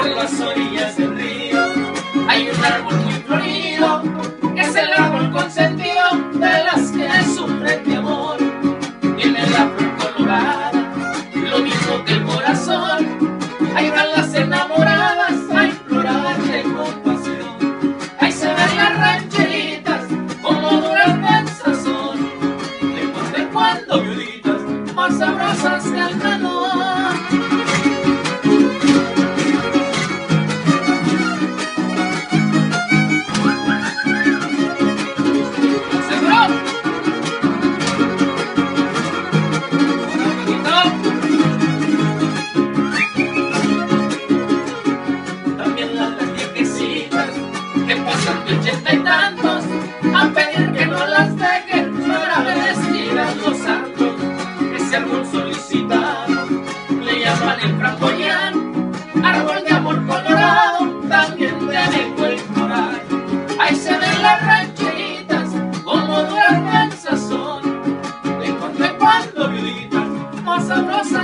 por las orillas del río hay un árbol muy florido, es el árbol consentido de las que sufren de amor. Tiene la flor colorada, lo mismo que el corazón. Ahí van las enamoradas a implorar de compasión. Ahí se ven las rancheritas como duras del sazón. De cuando viuditas, más sabrosas que el calor. que de ochenta y tantos, a pedir que no las dejen para bendecidas los santos, ese si algún solicitado le llaman el francoyán, árbol de amor colorado, también de lengua el coral, ahí se ven las rancheritas, como duras son, de cuando en cuando viuditas, más sabrosas.